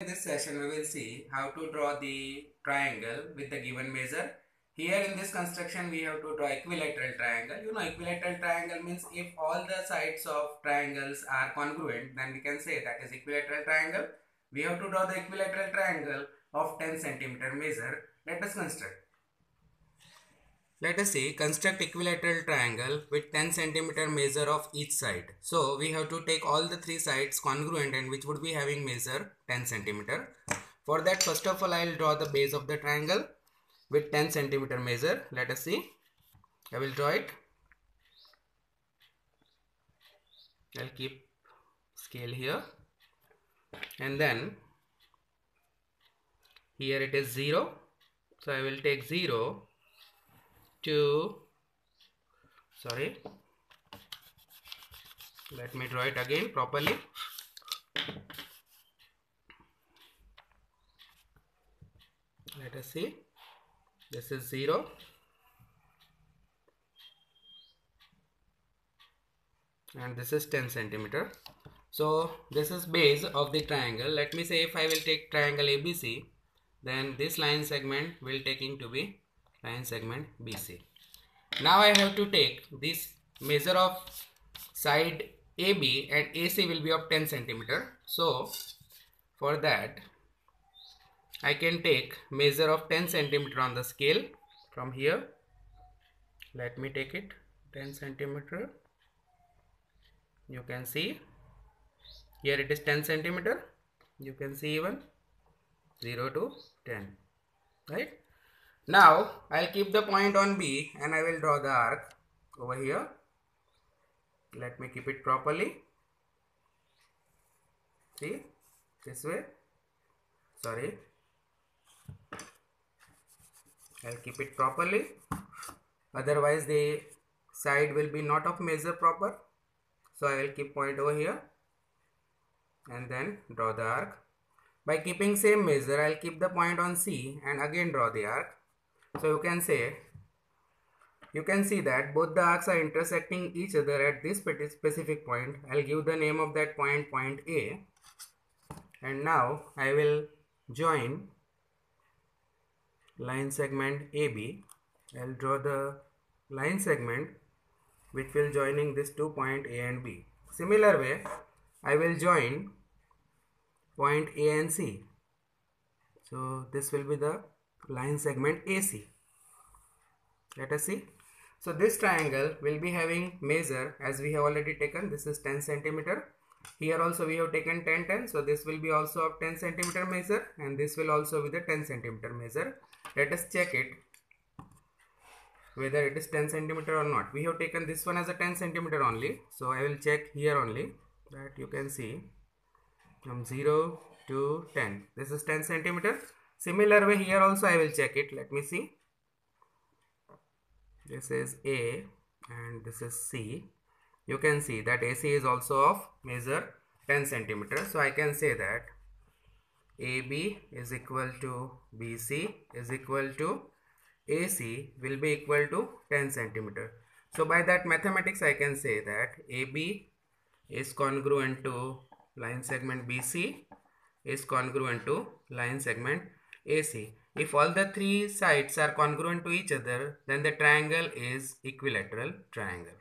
In this session we will see how to draw the triangle with the given measure. Here in this construction we have to draw equilateral triangle. You know equilateral triangle means if all the sides of triangles are congruent then we can say that is equilateral triangle. We have to draw the equilateral triangle of 10 centimeter measure. Let us construct. Let us say construct equilateral triangle with 10 centimeter measure of each side. So we have to take all the three sides congruent and which would be having measure 10 centimeter. For that first of all I will draw the base of the triangle with 10 centimeter measure. Let us see. I will draw it. I'll keep scale here and then here it is 0 so I will take 0 to sorry let me draw it again properly. Let us see. This is 0 and this is 10 centimeter. So this is base of the triangle. Let me say if I will take triangle ABC then this line segment will taking to be line segment BC. Now I have to take this measure of side AB and AC will be of 10 centimeter. So for that I can take measure of 10 centimeter on the scale from here. Let me take it 10 centimeter. You can see here it is 10 centimeter. You can see even 0 to 10 right now I'll keep the point on B and I will draw the arc over here. Let me keep it properly. See? This way. Sorry. I'll keep it properly. Otherwise the side will be not of measure proper. So I will keep point over here and then draw the arc. By keeping same measure, I'll keep the point on C and again draw the arc. So you can say, you can see that both the arcs are intersecting each other at this specific point. I'll give the name of that point, point A. And now I will join line segment AB. I'll draw the line segment which will joining this two point A and B. Similar way, I will join point A and C. So this will be the line segment AC. Let us see. So this triangle will be having measure as we have already taken. This is 10 centimeter. Here also we have taken 10 10. So this will be also of 10 centimeter measure and this will also be the 10 centimeter measure. Let us check it whether it is 10 centimeter or not. We have taken this one as a 10 centimeter only. So I will check here only that you can see from 0 to 10 this is 10 centimeter similar way here also I will check it. Let me see. This is A and this is C. You can see that AC is also of measure 10 centimeter. So I can say that AB is equal to BC is equal to AC will be equal to 10 centimeter. So by that mathematics I can say that AB is congruent to line segment BC is congruent to line segment AC. If all the three sides are congruent to each other, then the triangle is equilateral triangle.